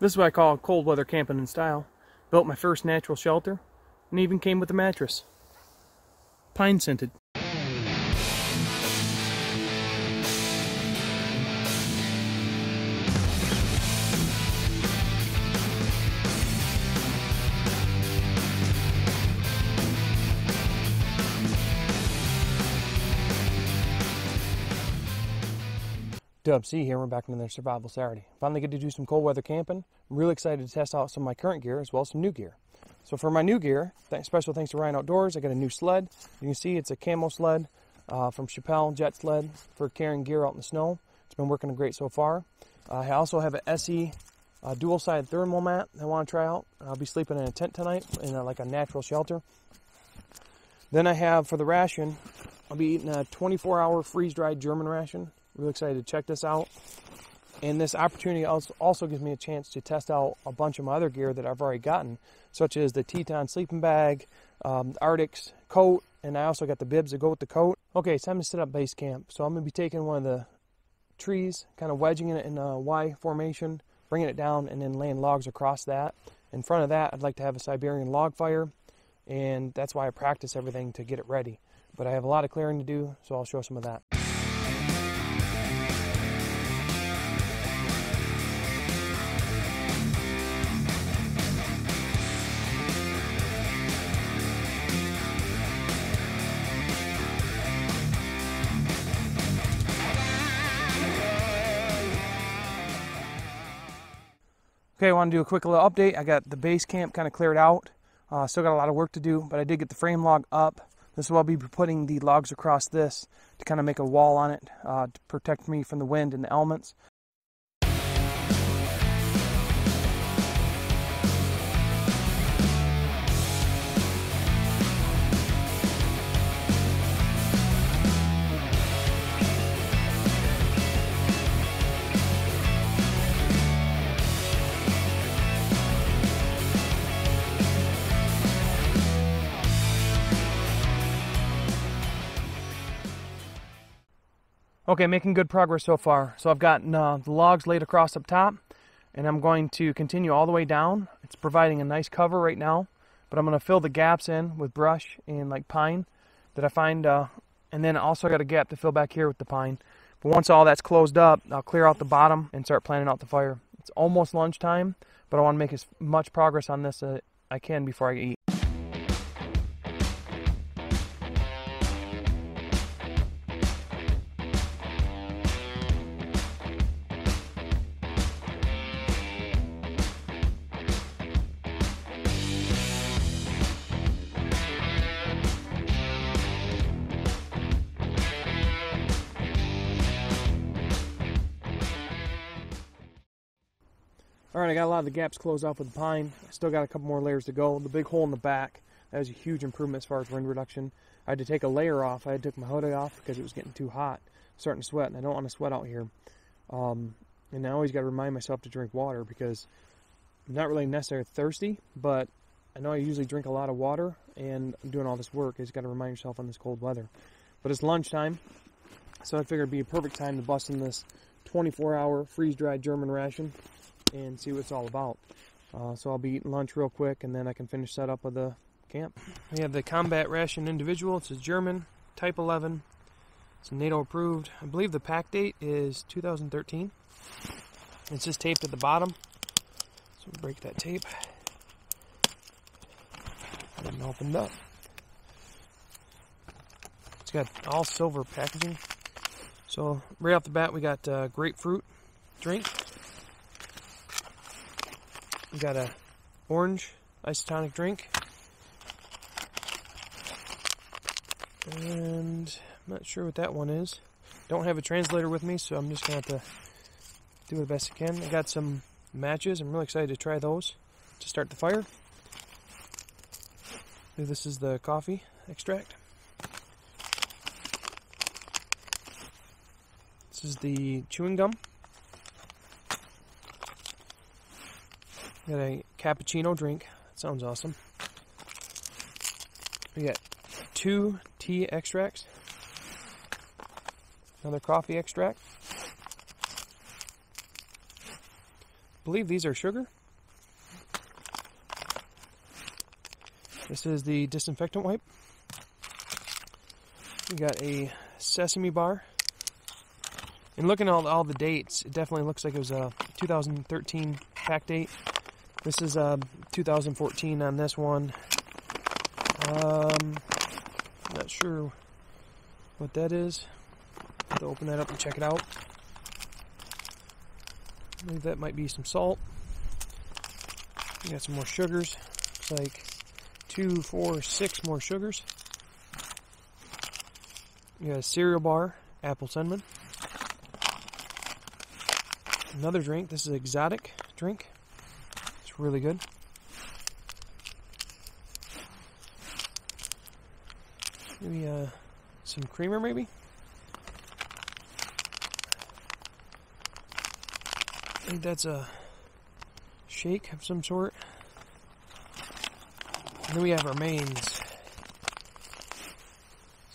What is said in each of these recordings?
This is what I call cold weather camping in style. Built my first natural shelter, and even came with a mattress. Pine scented. Dub C here. We're back in their Survival Saturday. Finally get to do some cold weather camping. I'm really excited to test out some of my current gear as well as some new gear. So for my new gear, th- special thanks to Ryan Outdoors, I got a new sled. You can see it's a camo sled uh, from Shappell Jet Sled for carrying gear out in the snow. It's been working great so far. Uh, I also have an SE uh, dual side thermal mat I want to try out. I'll be sleeping in a tent tonight in a, like a natural shelter. Then I have for the ration, I'll be eating a 24 hour freeze dried German ration. Really excited to check this out. And this opportunity also, gives me a chance to test out a bunch of my other gear that I've already gotten, such as the Teton sleeping bag, um, Arctix coat, and I also got the bibs that go with the coat. Okay, it's time to set up base camp. So I'm going to be taking one of the trees, kind of wedging it in a Y formation, bringing it down, and then laying logs across that. In front of that, I'd like to have a Siberian log fire, and that's why I practice everything to get it ready. But I have a lot of clearing to do, so I'll show some of that. Okay, I want to do a quick little update. I got the base camp kind of cleared out. Uh, still got a lot of work to do, but I did get the frame log up. This is where I'll be putting the logs across this to kind of make a wall on it uh, to protect me from the wind and the elements. Okay, making good progress so far. So I've gotten uh, the logs laid across up top, and I'm going to continue all the way down. It's providing a nice cover right now, but I'm going to fill the gaps in with brush and like pine that I find, uh, and then also I got a gap to fill back here with the pine. But once all that's closed up, I'll clear out the bottom and start planning out the fire. It's almost lunchtime, but I want to make as much progress on this as I can before I eat. All right, I got a lot of the gaps closed off with pine. I still got a couple more layers to go. The big hole in the back, that was a huge improvement as far as wind reduction. I had to take a layer off. I had to take my hoodie off because it was getting too hot, starting to sweat, and I don't want to sweat out here. Um, and I always got to remind myself to drink water because I'm not really necessarily thirsty, but I know I usually drink a lot of water, and I'm doing all this work. I just got to remind yourself on this cold weather. But it's lunchtime, so I figured it'd be a perfect time to bust in this 24-hour freeze-dried German ration and see what it's all about. Uh, so I'll be eating lunch real quick, and then I can finish setup of the camp. We have the combat ration individual. It's a German Type 11. It's NATO approved. I believe the pack date is 2013. It's just taped at the bottom. So break that tape. And opened up. It's got all silver packaging. So right off the bat, we got uh, grapefruit drink. We got a orange isotonic drink. And I'm not sure what that one is. Don't have a translator with me, so I'm just gonna have to do the best I can. I got some matches. I'm really excited to try those to start the fire. This is the coffee extract. This is the chewing gum. Got a cappuccino drink. That sounds awesome. We got two tea extracts. Another coffee extract. believe these are sugar. This is the disinfectant wipe. We got a sesame bar. And looking at all, all the dates, it definitely looks like it was a 2013 pack date. This is uh, 2014 on this one. Um, not sure what that is. To open that up and check it out. I believe that might be some salt. We got some more sugars. Looks like two, four, six more sugars. We got a cereal bar, apple cinnamon. Another drink. This is exotic drink. Really good. Maybe uh, some creamer, maybe. I think that's a shake of some sort. And then we have our mains.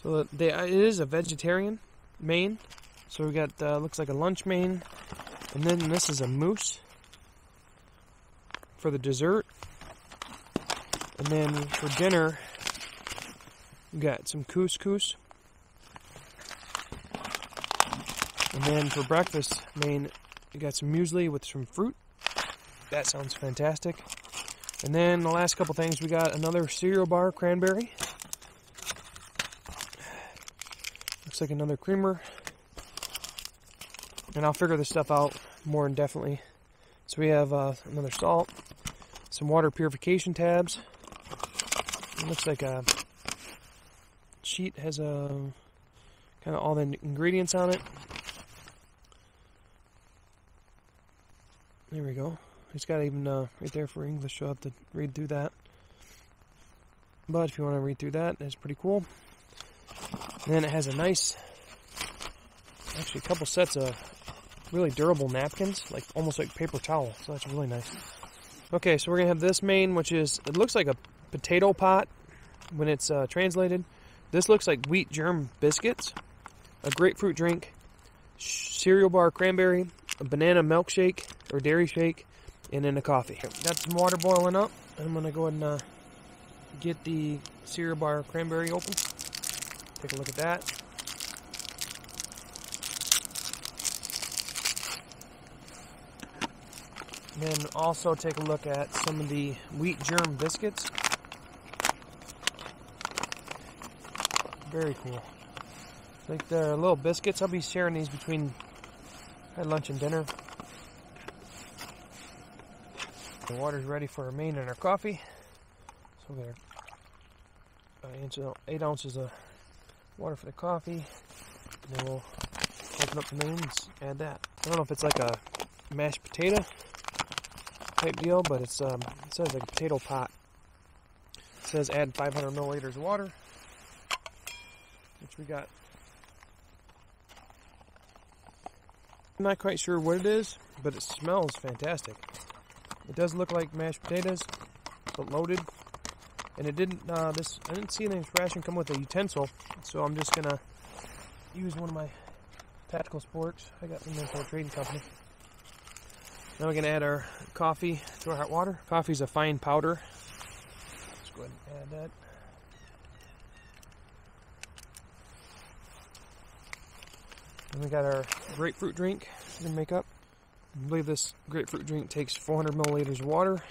So they, it is a vegetarian main. So we got uh, looks like a lunch main, and then this is a mousse for the dessert. And then for dinner, we got some couscous. And then for breakfast, main, we got some muesli with some fruit. That sounds fantastic. And then the last couple things, we got another cereal bar cranberry. Looks like another creamer. And I'll figure this stuff out more indefinitely. So we have uh, another salt, some water purification tabs. It looks like a sheet has a kind of all the ingredients on it. There we go. It's got even uh, right there for English. You'll have to read through that. But if you want to read through that, it's pretty cool. And then it has a nice, actually a couple sets of really durable napkins, like almost like paper towel. So that's really nice. Okay, so we're gonna have this main, which is it looks like a potato pot when it's uh, translated. This looks like wheat germ biscuits, a grapefruit drink, cereal bar cranberry, a banana milkshake or dairy shake, and then a coffee. Got some water boiling up. I'm gonna go ahead and uh, get the cereal bar cranberry open. Take a look at that. Then also take a look at some of the wheat germ biscuits. Very cool. Like the little biscuits, I'll be sharing these between lunch and dinner. The water's ready for our main and our coffee. So we got eight ounces of water for the coffee. And then we'll open up the main and add that. I don't know if it's like a mashed potato type deal, but it's um, it says like a potato pot. It says add 500 milliliters of water, which we got. I'm not quite sure what it is, but it smells fantastic. It does look like mashed potatoes, but loaded. And it didn't. Uh, this I didn't see any ration come with a utensil, so I'm just gonna use one of my tactical sporks I got from the trading company. Now we're going to add our coffee to our hot water. Coffee is a fine powder. Let's go ahead and add that. And we got our grapefruit drink to make up. I believe this grapefruit drink takes 400 milliliters of water.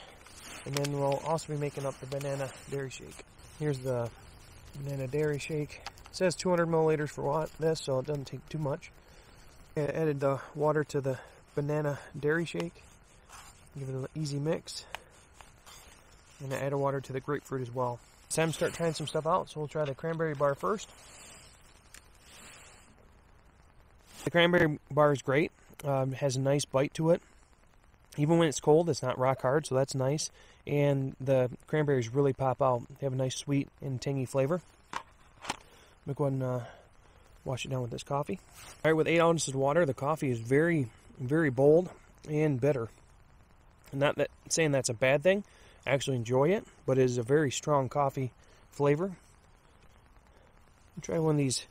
And then we'll also be making up the banana dairy shake. Here's the banana dairy shake. It says 200 milliliters for this, so it doesn't take too much. I added the water to the banana dairy shake. Give it an easy mix. And I add a water to the grapefruit as well. It's time to start trying some stuff out, so we'll try the cranberry bar first. The cranberry bar is great. Um, has a nice bite to it. Even when it's cold, it's not rock hard, so that's nice. And the cranberries really pop out. They have a nice sweet and tangy flavor. I'm going to go ahead and uh, wash it down with this coffee. All right, with 8 ounces of water, the coffee is very very bold and bitter. Not that saying that's a bad thing. I actually enjoy it, but it is a very strong coffee flavor. Try one of these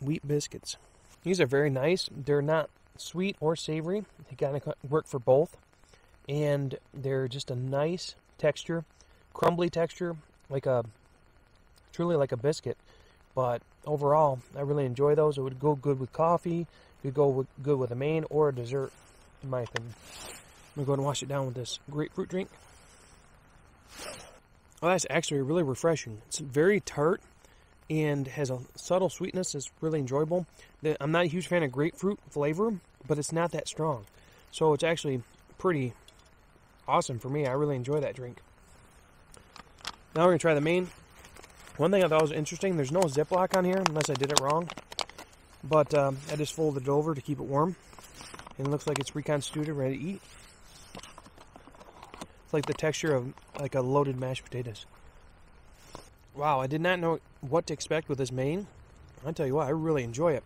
wheat biscuits. These are very nice. They're not sweet or savory. They kind of work for both. and they're just a nice texture, crumbly texture, like a truly like a biscuit. But overall, I really enjoy those. It would go good with coffee. It would go with, good with a main or a dessert, in my opinion. I'm gonna go ahead and wash it down with this grapefruit drink. Oh, that's actually really refreshing. It's very tart and has a subtle sweetness. It's really enjoyable. I'm not a huge fan of grapefruit flavor, but it's not that strong. So it's actually pretty awesome for me. I really enjoy that drink. Now we're to try the main. One thing I thought was interesting, there's no Ziploc on here unless I did it wrong. But um, I just folded it over to keep it warm. And it looks like it's reconstituted, ready to eat. It's like the texture of like a loaded mashed potatoes. Wow, I did not know what to expect with this main. I tell you what, I really enjoy it.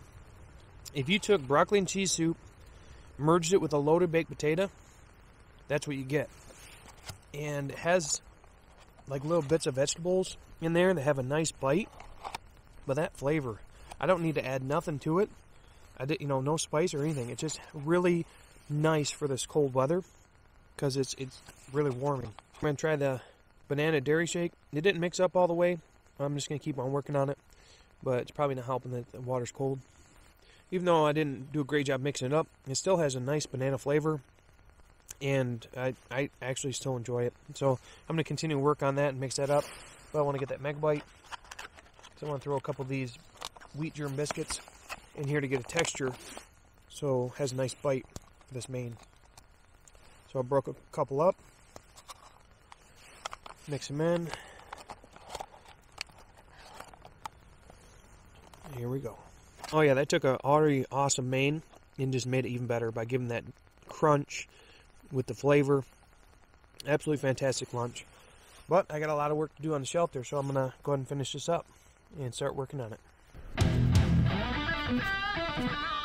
If you took broccoli and cheese soup, merged it with a loaded baked potato, that's what you get. And it has like little bits of vegetables in there that have a nice bite. But that flavor, I don't need to add nothing to it. I did, you know, no spice or anything. It's just really nice for this cold weather because it's it's really warming. I'm gonna try the banana dairy shake. It didn't mix up all the way. I'm just gonna keep on working on it, but it's probably not helping that the water's cold. Even though I didn't do a great job mixing it up, it still has a nice banana flavor and I, I actually still enjoy it. So I'm going to continue to work on that and mix that up. But I want to get that Megabyte. So I want to throw a couple of these wheat germ biscuits in here to get a texture so it has a nice bite this main. So I broke a couple up. Mix them in. Here we go. Oh yeah, that took a already awesome main and just made it even better by giving that crunch with the flavor. Absolutely fantastic lunch. But I got a lot of work to do on the shelter, so I'm going to go ahead and finish this up and start working on it. Música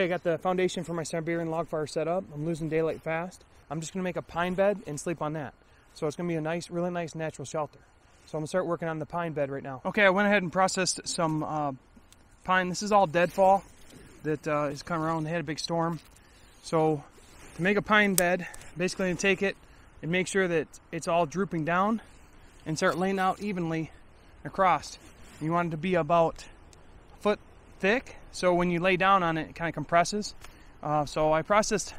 Okay, I got the foundation for my Siberian log fire set up. I'm losing daylight fast. I'm just gonna make a pine bed and sleep on that. So it's gonna be a nice, really nice natural shelter. So I'm gonna start working on the pine bed right now. Okay, I went ahead and processed some uh, pine. This is all deadfall that uh, is coming around. They had a big storm. So to make a pine bed, basically gonna take it and make sure that it's all drooping down and start laying out evenly across. You want it to be about thick so when you lay down on it, it kind of compresses. Uh, so I processed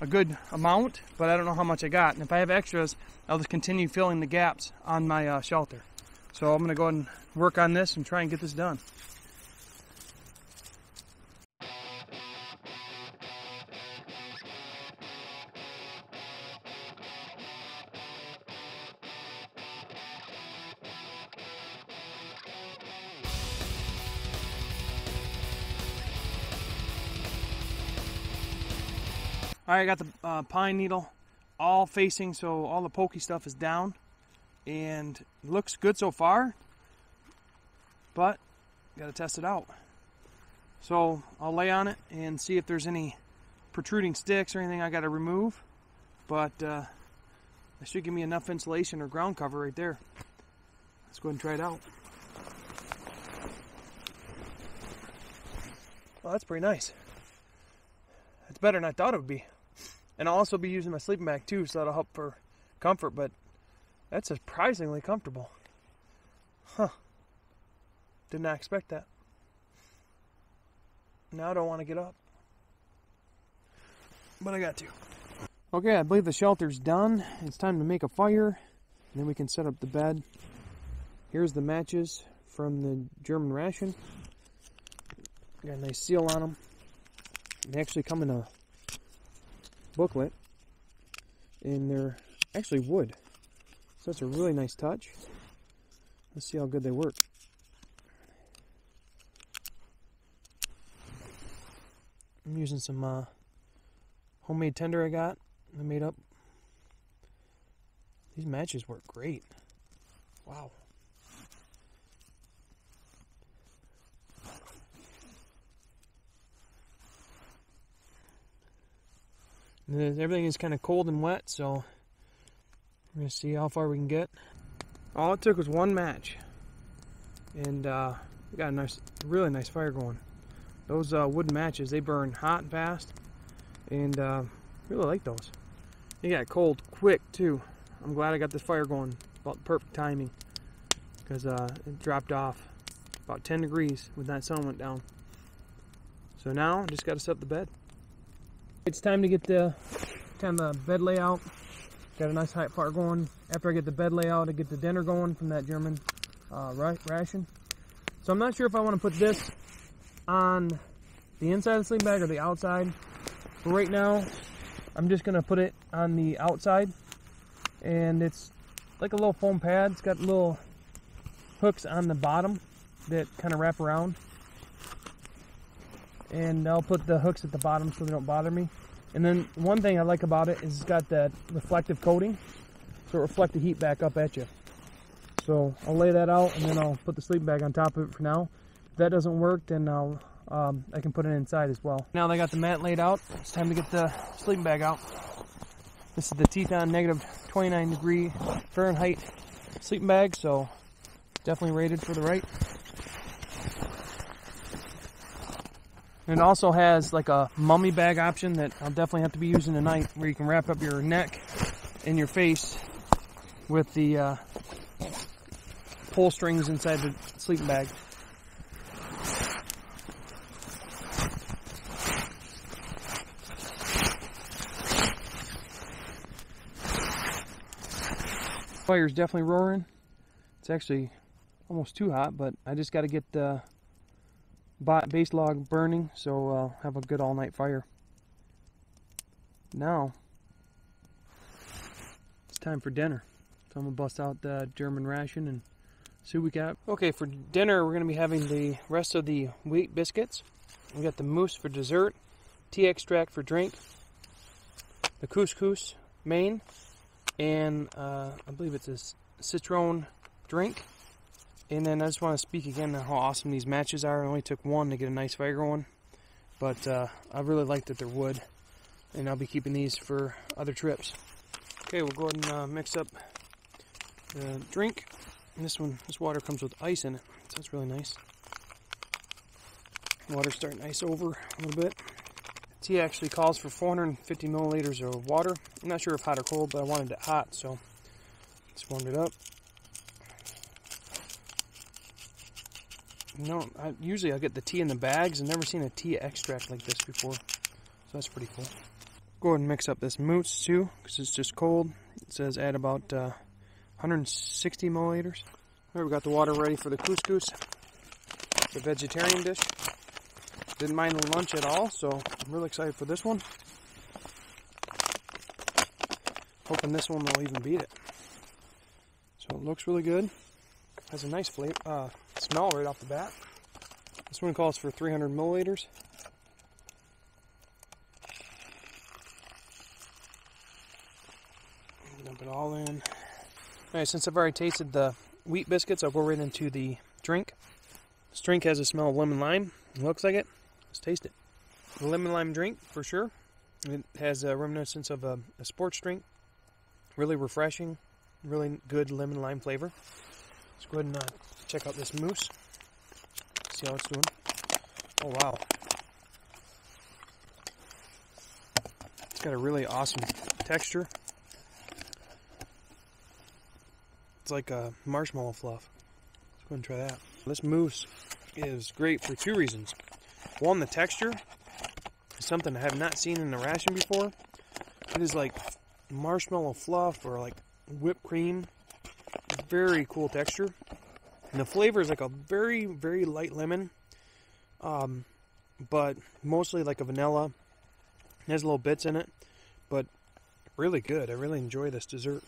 a good amount, but I don't know how much I got. And if I have extras, I'll just continue filling the gaps on my uh, shelter. So I'm going to go ahead and work on this and try and get this done. All right, I got the uh, pine needle all facing, so all the pokey stuff is down. And looks good so far, but got to test it out. So I'll lay on it and see if there's any protruding sticks or anything I got to remove. But uh, that should give me enough insulation or ground cover right there. Let's go ahead and try it out. Well, that's pretty nice. It's better than I thought it would be. And I'll also be using my sleeping bag too, so that'll help for comfort, but that's surprisingly comfortable. Huh. Did not expect that. Now I don't want to get up. But I got to. Okay, I believe the shelter's done. It's time to make a fire, and then we can set up the bed. Here's the matches from the German ration. Got a nice seal on them. They actually come in a booklet, and they're actually wood. So that's a really nice touch. Let's see how good they work. I'm using some uh, homemade tinder I got. I made up. These matches work great. Wow. Everything is kind of cold and wet, so we're gonna see how far we can get. All it took was one match, and uh, we got a nice, really nice fire going. Those uh, wooden matches, they burn hot and fast, and uh, really like those. They got cold quick too. I'm glad I got this fire going. About perfect timing, because uh, it dropped off about 10 degrees when that sun went down. So now, I just got to set up the bed. It's time to get the kind of bed layout. Got a nice hot fire going. After I get the bed layout, I get the dinner going from that German uh, ration. So I'm not sure if I want to put this on the inside of the sleeping bag or the outside. But right now, I'm just going to put it on the outside. And it's like a little foam pad. It's got little hooks on the bottom that kind of wrap around and I'll put the hooks at the bottom so they don't bother me. And then one thing I like about it is it's got that reflective coating, so it reflects the heat back up at you. So I'll lay that out and then I'll put the sleeping bag on top of it for now. If that doesn't work, then I'll um, I can put it inside as well. Now that I got the mat laid out, it's time to get the sleeping bag out. This is the Teton negative 29 degree Fahrenheit sleeping bag, so definitely rated for the right. And it also has like a mummy bag option that I'll definitely have to be using tonight where you can wrap up your neck and your face with the uh, pull strings inside the sleeping bag. Fire's definitely roaring. It's actually almost too hot, but I just got to get uh, base log burning, so I'll have a good all-night fire. Now, it's time for dinner. So I'm gonna bust out the German ration and see what we got. Okay, for dinner we're gonna be having the rest of the wheat biscuits. We got the mousse for dessert, tea extract for drink, the couscous main, and uh, I believe it's a citron drink. And then I just want to speak again on how awesome these matches are. It only took one to get a nice fire going, but uh, I really like that they're wood, and I'll be keeping these for other trips. Okay, we'll go ahead and uh, mix up the drink. And this one, this water comes with ice in it, so that's really nice. Water's starting to ice over a little bit. Tea actually calls for 450 milliliters of water. I'm not sure if hot or cold, but I wanted it hot, so just warmed it up. No, I, usually I get the tea in the bags. I've never seen a tea extract like this before. So that's pretty cool. Go ahead and mix up this mousse too, because it's just cold. It says add about uh, 160 milliliters. Alright, we got the water ready for the couscous, the vegetarian dish. Didn't mind the lunch at all, so I'm really excited for this one. Hoping this one will even beat it. So it looks really good. Has a nice flavor, uh, smell right off the bat. This one calls for 300 milliliters. Dump it all in. Alright, since I've already tasted the wheat biscuits, I'll go right into the drink. This drink has a smell of lemon lime. It looks like it. Let's taste it. A lemon lime drink for sure. It has a reminiscence of a, a sports drink. Really refreshing. Really good lemon lime flavor. Let's go ahead and uh, check out this mousse. See how it's doing. Oh wow. It's got a really awesome texture. It's like a marshmallow fluff. Let's go and try that. This mousse is great for two reasons. One, the texture is something I have not seen in the ration before. It is like marshmallow fluff or like whipped cream. Very cool texture. And the flavor is like a very, very light lemon. Um, but mostly like a vanilla. It has little bits in it. But really good. I really enjoy this dessert.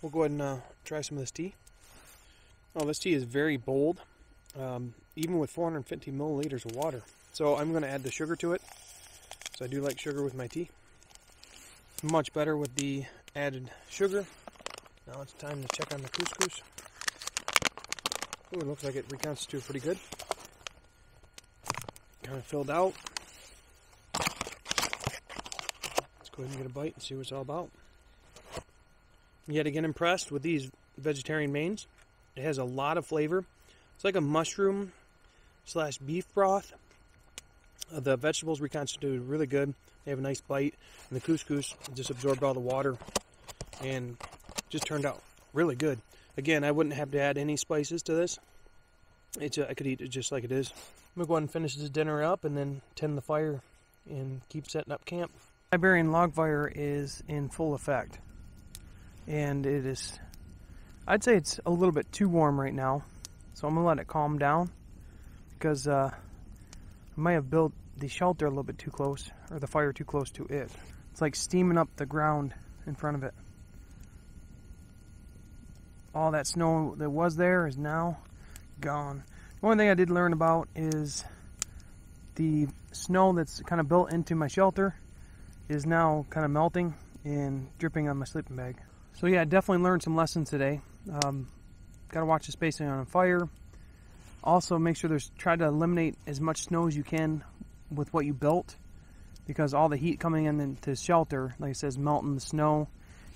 We'll go ahead and uh, try some of this tea. Oh, this tea is very bold, um, even with 450 milliliters of water. So I'm going to add the sugar to it. So I do like sugar with my tea. Much better with the added sugar. Now it's time to check on the couscous. Oh, it looks like it reconstituted pretty good. Kind of filled out. Let's go ahead and get a bite and see what it's all about. Yet again impressed with these vegetarian mains. It has a lot of flavor. It's like a mushroom slash beef broth. Uh, the vegetables reconstituted really good. They have a nice bite, and the couscous just absorbed all the water and just turned out really good. Again, I wouldn't have to add any spices to this. It's a, I could eat it just like it is. I'm gonna go ahead and finish this dinner up and then tend the fire and keep setting up camp. Siberian log fire is in full effect, and it is I'd say it's a little bit too warm right now, so I'm gonna let it calm down because uh, I might have built the shelter a little bit too close, or the fire too close to it. It's like steaming up the ground in front of it. All that snow that was there is now gone. The only thing I did learn about is the snow that's kind of built into my shelter is now kind of melting and dripping on my sleeping bag. So yeah, I definitely learned some lessons today. Um, Got to watch the spacing on a fire. Also, make sure there's try to eliminate as much snow as you can with what you built, because all the heat coming in into shelter, like I says, melting the snow,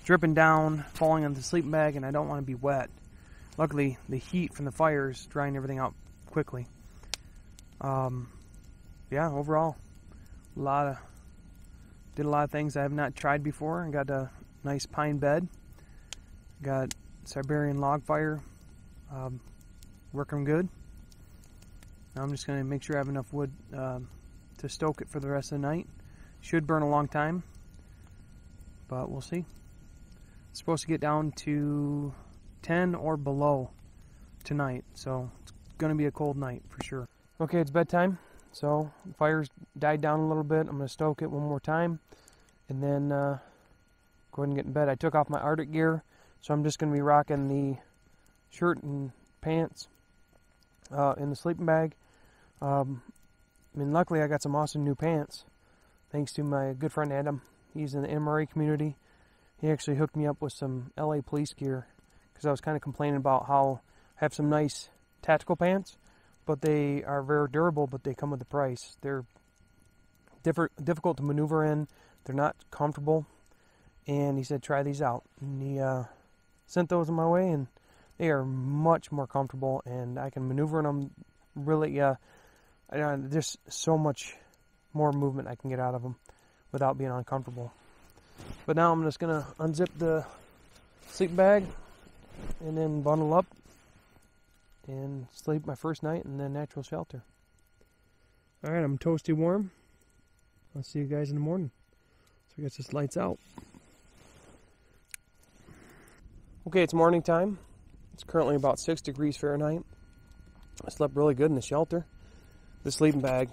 dripping down, falling on the sleeping bag, and I don't want to be wet. Luckily, the heat from the fire is drying everything out quickly. Um, yeah, overall, a lot of did a lot of things I have not tried before. I got a nice pine bed. Got Siberian log fire um, working good. Now I'm just going to make sure I have enough wood um, to stoke it for the rest of the night. Should burn a long time, but we'll see. Supposed to get down to 10 or below tonight, so it's going to be a cold night for sure. Okay, it's bedtime, so the fire's died down a little bit. I'm going to stoke it one more time, and then uh, go ahead and get in bed. I took off my Arctic gear so I'm just going to be rocking the shirt and pants uh, in the sleeping bag. Um, I mean, luckily I got some awesome new pants, thanks to my good friend Adam. He's in the MRE community. He actually hooked me up with some LA police gear because I was kind of complaining about how I have some nice tactical pants, but they are very durable, but they come with a the price. They're difficult to maneuver in. They're not comfortable. And he said, try these out. And he uh, sent those in my way, and they are much more comfortable, and I can maneuver in them really. Uh, there's so much more movement I can get out of them without being uncomfortable. But now I'm just gonna unzip the sleep bag and then bundle up and sleep my first night in the natural shelter. All right, I'm toasty warm. I'll see you guys in the morning. So I guess this lights out. Okay, it's morning time. It's currently about 6 degrees Fahrenheit. I slept really good in the shelter. The sleeping bag,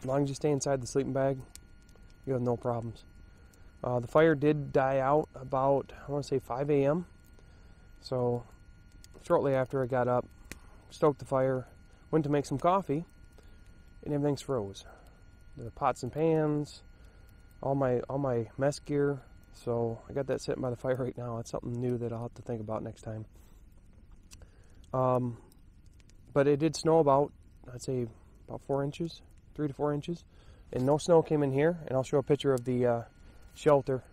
as long as you stay inside the sleeping bag, you have no problems. Uh, the fire did die out about, I want to say 5 a.m. So, shortly after I got up, stoked the fire, went to make some coffee, and everything's froze. The pots and pans, all my all my mess gear, so I got that sitting by the fire right now. It's something new that I'll have to think about next time. Um, but it did snow about, I'd say, about four inches, three to four inches, and no snow came in here. And I'll show a picture of the uh, shelter.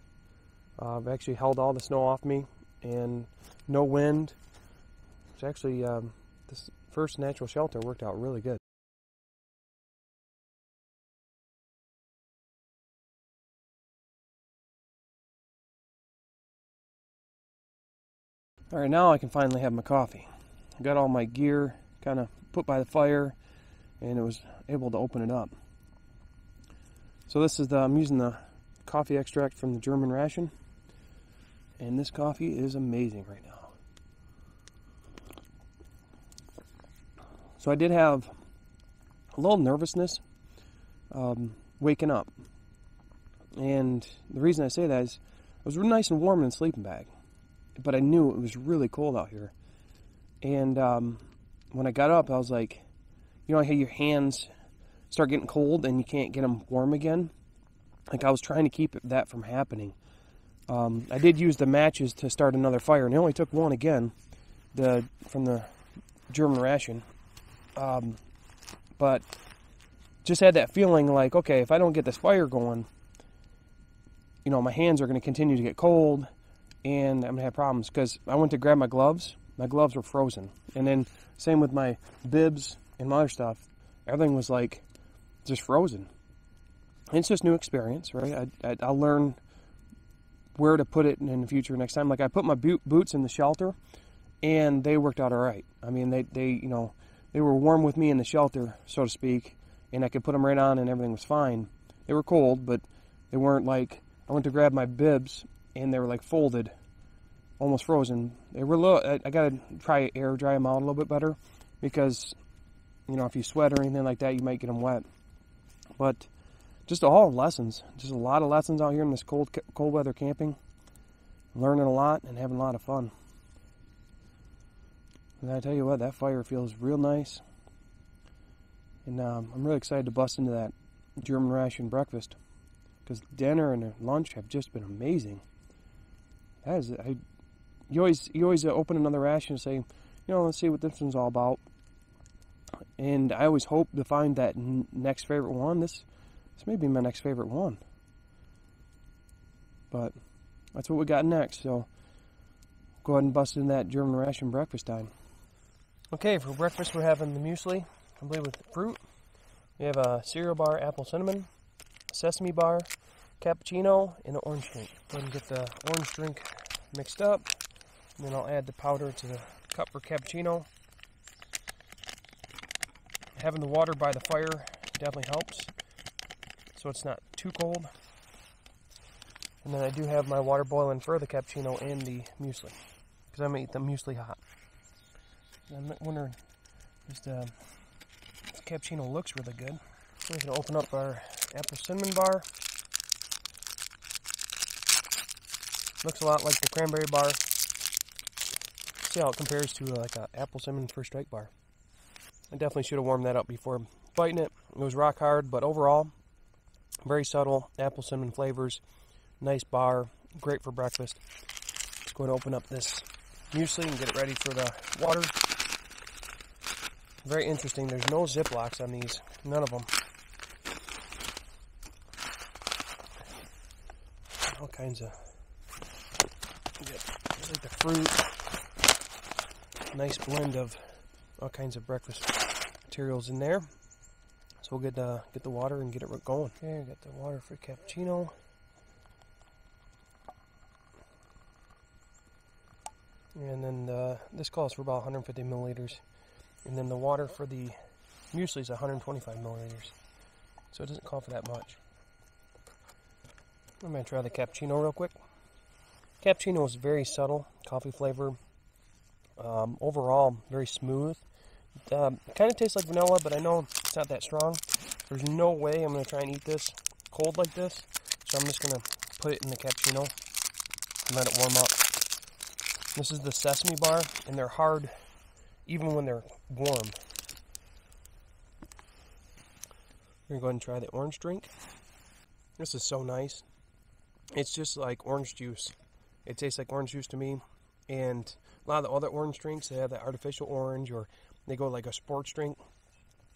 I've actually held all the snow off me, and no wind. It's actually um, this first natural shelter worked out really good. Alright, now I can finally have my coffee. I got all my gear kind of put by the fire and it was able to open it up. So this is the, I'm using the coffee extract from the German ration. And this coffee is amazing right now. So I did have a little nervousness um, waking up. And the reason I say that is it was nice and warm in the sleeping bag. But I knew it was really cold out here. And um, when I got up, I was like, you know I how your hands start getting cold and you can't get them warm again? Like I was trying to keep that from happening. Um, I did use the matches to start another fire, and it only took one again, the from the German ration. Um, but just had that feeling like, okay, if I don't get this fire going, you know, my hands are going to continue to get cold, and I'm going to have problems because I went to grab my gloves, my gloves were frozen, and then same with my bibs and my other stuff, everything was like just frozen. It's just new experience, right? I, I, I'll learn where to put it in the future next time. Like I put my boot, boots in the shelter, and they worked out all right. I mean, they they you know they were warm with me in the shelter, so to speak, and I could put them right on, and everything was fine. They were cold, but they weren't like I went to grab my bibs, and they were like folded, almost frozen. They were little. I, I gotta try air dry them out a little bit better, because you know if you sweat or anything like that, you might get them wet. But just all lessons. Just a lot of lessons out here in this cold cold weather camping. Learning a lot and having a lot of fun. And I tell you what, that fire feels real nice. And um, I'm really excited to bust into that German ration breakfast because dinner and lunch have just been amazing. That is, I, you always you always open another ration and say, you know, let's see what this one's all about. And I always hope to find that next favorite one. This this may be my next favorite one. But that's what we got next. So go ahead and bust in that German ration breakfast time. Okay, for breakfast we're having the muesli, complete with fruit. We have a cereal bar, apple cinnamon, sesame bar, cappuccino, and an orange drink. Go ahead and get the orange drink mixed up. And then I'll add the powder to the cup for cappuccino. Having the water by the fire definitely helps so it's not too cold. And then I do have my water boiling for the cappuccino and the muesli because I'm gonna eat the muesli hot. I'm wondering, just uh, this cappuccino looks really good. So we're gonna open up our apple cinnamon bar. Looks a lot like the cranberry bar. See how it compares to uh, like an apple cinnamon first strike bar. I definitely should have warmed that up before biting it. It was rock hard, but overall, very subtle apple cinnamon flavors. Nice bar. Great for breakfast. Let's go and open up this muesli and get it ready for the water. Very interesting. There's no Ziplocs on these. None of them. All kinds of. like the fruit. Nice blend of all kinds of breakfast materials in there. We'll get uh, get the water and get it going. Okay, got the water for cappuccino. And then uh, this calls for about 150 milliliters. And then the water for the muesli is 125 milliliters. So it doesn't call for that much. I'm going to try the cappuccino real quick. Cappuccino is very subtle, coffee flavor. Um, overall, very smooth. Um, kind of tastes like vanilla, but I know it's not that strong. There's no way I'm going to try and eat this cold like this. So I'm just going to put it in the cappuccino and let it warm up. This is the sesame bar, and they're hard even when they're warm. We're going to go ahead and try the orange drink. This is so nice. It's just like orange juice. It tastes like orange juice to me. And a lot of the other orange drinks, they have that artificial orange or they go like a sports drink.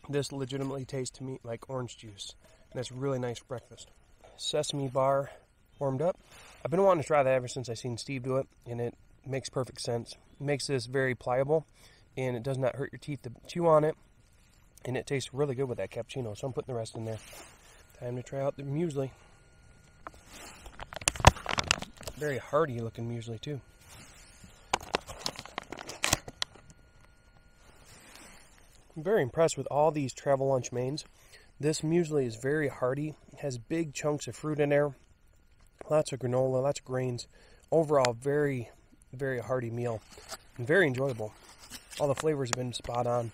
This legitimately tastes to me like orange juice. And that's really nice breakfast. Sesame bar warmed up. I've been wanting to try that ever since I seen Steve do it, and it makes perfect sense. It makes this very pliable, and it does not hurt your teeth to chew on it, and it tastes really good with that cappuccino. So I'm putting the rest in there. Time to try out the muesli. Very hearty looking muesli too. I'm very impressed with all these Travellunch mains. This muesli is very hearty, it has big chunks of fruit in there, Lots of granola, lots of grains. Overall, very, very hearty meal very enjoyable. All the flavors have been spot on.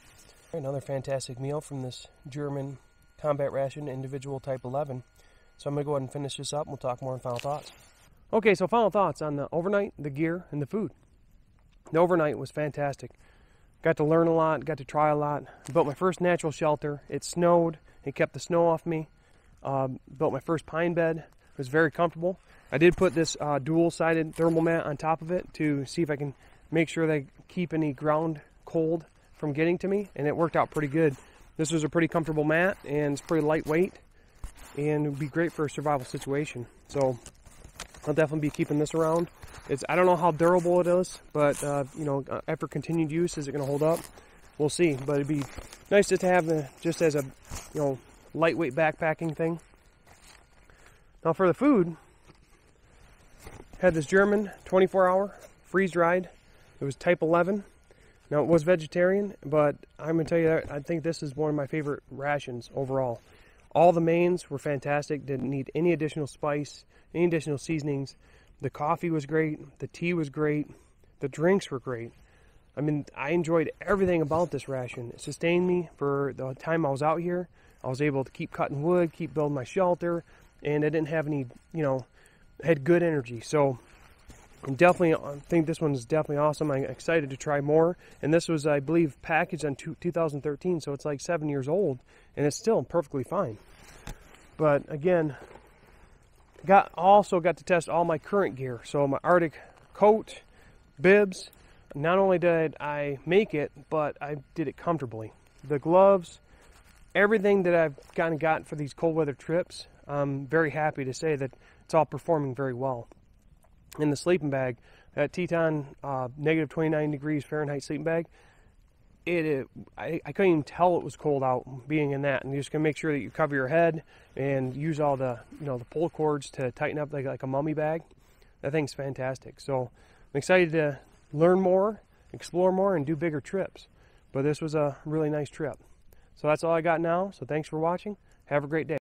Another fantastic meal from this German combat ration individual type 11. So I'm going to go ahead and finish this up and we'll talk more in final thoughts. Okay, so final thoughts on the overnight, the gear, and the food. The overnight was fantastic. Got to learn a lot, got to try a lot. Built my first natural shelter. It snowed, it kept the snow off me. Um, built my first pine bed. It was very comfortable. I did put this uh, dual-sided thermal mat on top of it to see if I can make sure they keep any ground cold from getting to me, and it worked out pretty good. This was a pretty comfortable mat, and it's pretty lightweight, and would be great for a survival situation. So I'll definitely be keeping this around. It's I don't know how durable it is, but uh, you know, after continued use, is it going to hold up? We'll see. But it'd be nice just to have the, just as a you know lightweight backpacking thing. Now for the food, had this German 24-hour freeze dried. It was type 11. Now it was vegetarian, but I'm gonna tell you, that I think this is one of my favorite rations overall. All the mains were fantastic. Didn't need any additional spice, any additional seasonings. The coffee was great. The tea was great. The drinks were great. I mean, I enjoyed everything about this ration. It sustained me for the time I was out here. I was able to keep cutting wood, keep building my shelter, and I didn't have any, you know, had good energy. So definitely think this one is definitely awesome. I'm excited to try more. And this was, I believe, packaged in 2013, so it's like seven years old, and it's still perfectly fine. But again, got also got to test all my current gear. So my Arctix coat, bibs. Not only did I make it, but I did it comfortably. The gloves, everything that I've kind of got for these cold weather trips, I'm very happy to say that it's all performing very well. In the sleeping bag, that Teton uh, negative 29 degrees Fahrenheit sleeping bag, it, it I, I, couldn't even tell it was cold out being in that. And you're just gonna make sure that you cover your head and use all the you know the pull cords to tighten up like like a mummy bag. That thing's fantastic. So I'm excited to learn more, explore more, and do bigger trips. But this was a really nice trip. So that's all I got now. So thanks for watching. Have a great day.